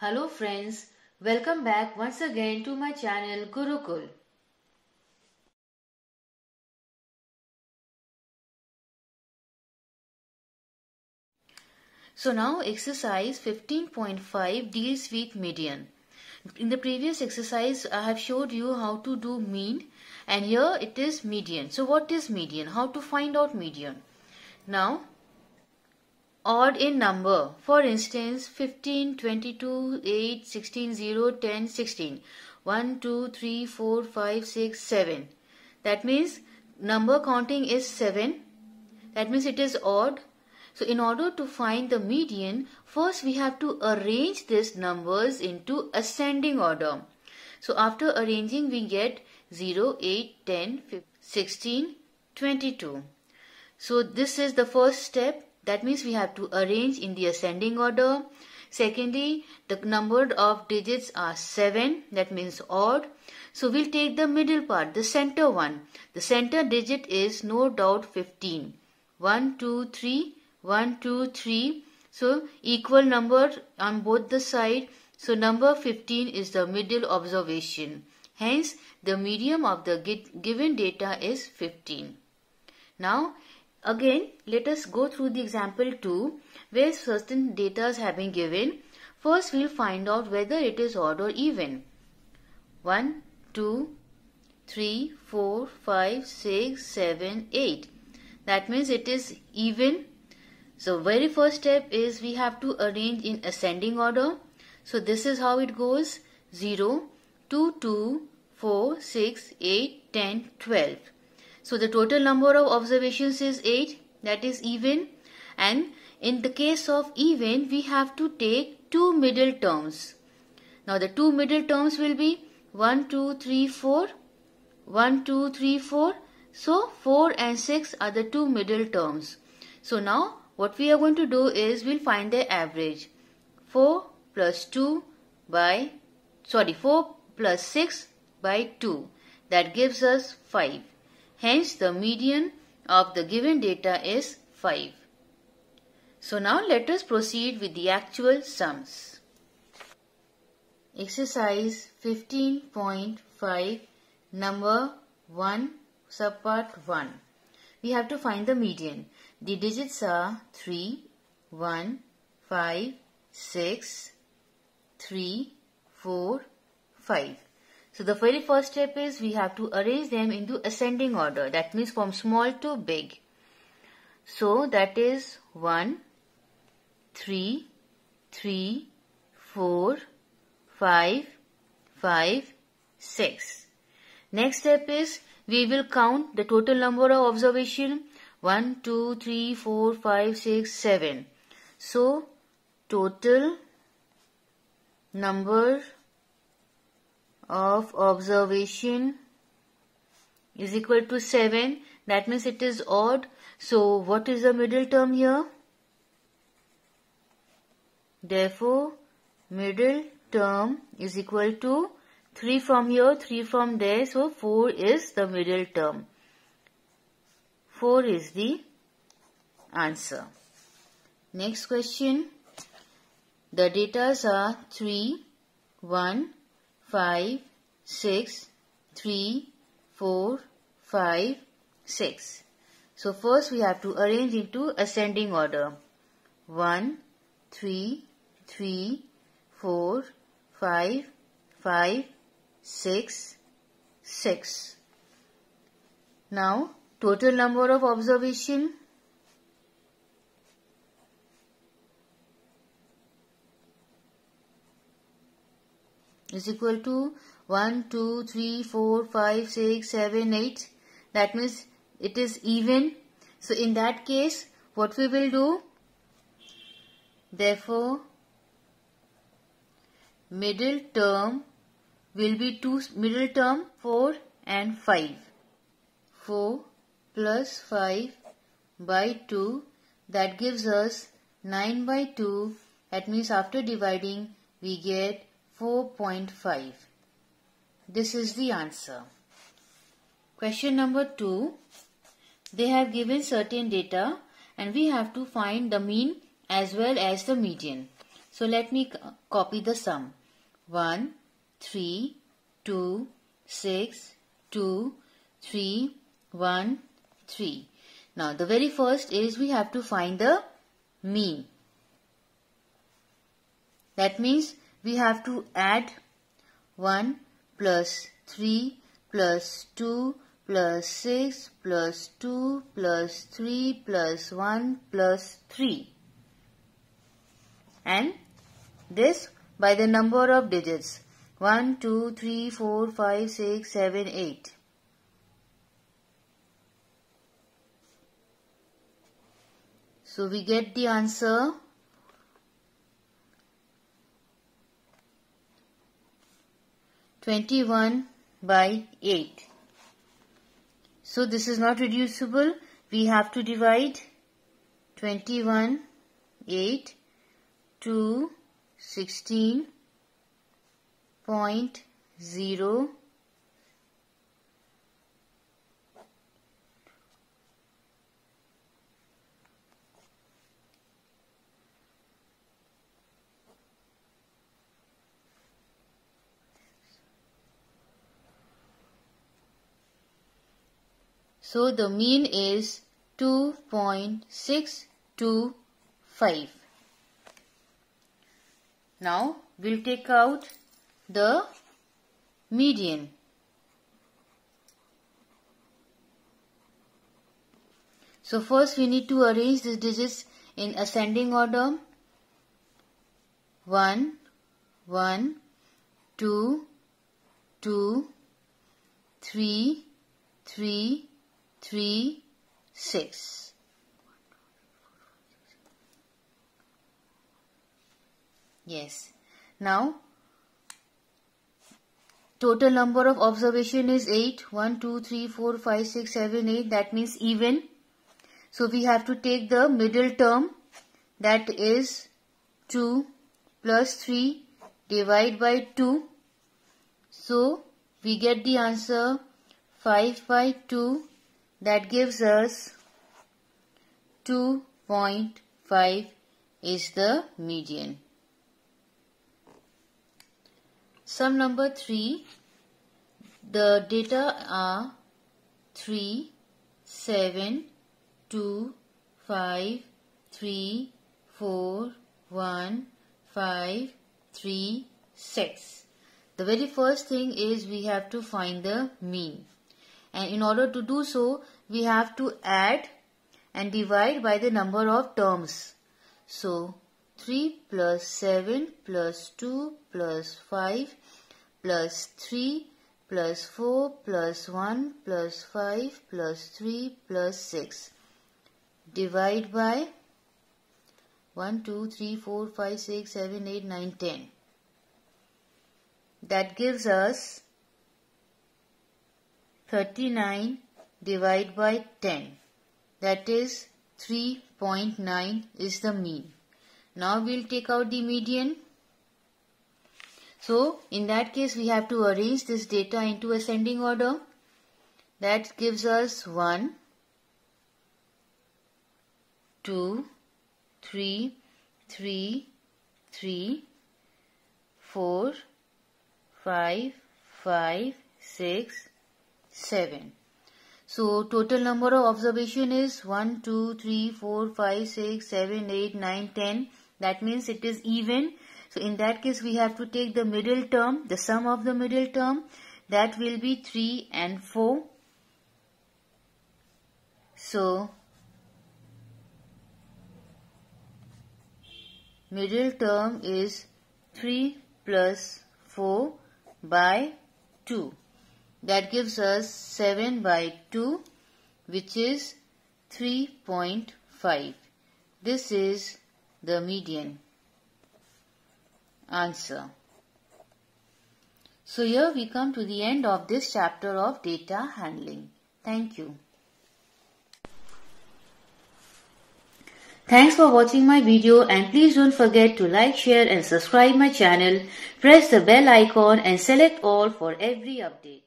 Hello friends, welcome back once again to my channel Gurukul. So now exercise 15.5 deals with median. In the previous exercise I have showed you how to do mean and here it is median. So what is median? How to find out median? Now odd in number. For instance, 15, 22, 8, 16, 0, 10, 16. 1, 2, 3, 4, 5, 6, 7. That means number counting is 7. That means it is odd. So in order to find the median, first we have to arrange these numbers into ascending order. So after arranging we get 0, 8, 10, 15, 16, 22. So this is the first step that means we have to arrange in the ascending order. Secondly, the number of digits are 7. That means odd. So we'll take the middle part, the center one. The center digit is no doubt 15. 1, 2, 3, 1, 2, 3. So equal number on both the side. So number 15 is the middle observation. Hence, the median of the given data is 15. Now, Again, let us go through the example 2 where certain data have been given. First, we'll find out whether it is odd or even. 1, 2, 3, 4, 5, 6, 7, 8. That means it is even. So, very first step is we have to arrange in ascending order. So, this is how it goes 0, 2, 2, 4, 6, 8, 10, 12. So the total number of observations is 8 that is even and in the case of even we have to take two middle terms. Now the two middle terms will be 1, 2, 3, 4, 1, 2, 3, 4. So 4 and 6 are the two middle terms. So now what we are going to do is we'll find the average. 4 plus 2 by sorry 4 plus 6 by 2 that gives us 5. Hence the median of the given data is 5. So now let us proceed with the actual sums. Exercise 15.5 number 1 subpart 1. We have to find the median. The digits are 3, 1, 5, 6, 3, 4, 5. So the very first step is we have to arrange them into ascending order. That means from small to big. So that is 1, 3, 3, 4, 5, 5, 6. Next step is we will count the total number of observation 1, 2, 3, 4, 5, 6, 7. So total number of observation is equal to 7 that means it is odd. So what is the middle term here? Therefore middle term is equal to 3 from here 3 from there. So 4 is the middle term. 4 is the answer. Next question. The datas are 3 1 5, 6, 3, 4, 5, 6. So first we have to arrange into ascending order. 1, 3, 3, 4, 5, 5, 6, 6. Now total number of observation is equal to 1, 2, 3, 4, 5, 6, 7, 8. That means it is even. So in that case, what we will do? Therefore, middle term will be two middle term 4 and 5. 4 plus 5 by 2 that gives us 9 by 2 that means after dividing we get 4.5. This is the answer. Question number 2. They have given certain data and we have to find the mean as well as the median. So let me copy the sum. 1, 3, 2, 6, 2, 3, 1, 3. Now the very first is we have to find the mean. That means we have to add 1 plus 3 plus 2 plus 6 plus 2 plus 3 plus 1 plus 3 and this by the number of digits. 1, 2, 3, 4, 5, 6, 7, 8. So we get the answer 21 by 8. So this is not reducible. We have to divide 21, 8 to 16.0 So the mean is 2.625. Now we'll take out the median. So first we need to arrange these digits in ascending order. 1, 1, 2, 2, 3, 3, 3, 6. Yes. Now Total number of observation is 8. 1, 2, 3, 4, 5, 6, 7, 8. That means even. So we have to take the middle term. That is 2 plus 3 divide by 2. So we get the answer 5 by 2. That gives us 2.5 is the median. Sum number 3, the data are 3, 7, 2, 5, 3, 4, 1, 5, 3, 6. The very first thing is we have to find the mean. And in order to do so, we have to add and divide by the number of terms. So, 3 plus 7 plus 2 plus 5 plus 3 plus 4 plus 1 plus 5 plus 3 plus 6. Divide by 1, 2, 3, 4, 5, 6, 7, 8, 9, 10. That gives us 39 divided by 10. That is 3.9 is the mean. Now we'll take out the median. So in that case we have to arrange this data into ascending order. That gives us 1, 2, 3, 3, 3, 4, 5, 5, 6, 7. So total number of observation is 1, 2, 3, 4, 5, 6, 7, 8, 9, 10. That means it is even. So in that case we have to take the middle term, the sum of the middle term. That will be 3 and 4. So middle term is 3 plus 4 by 2. That gives us 7 by 2 which is 3.5. This is the median answer. So here we come to the end of this chapter of data handling. Thank you. Thanks for watching my video and please don't forget to like, share and subscribe my channel. Press the bell icon and select all for every update.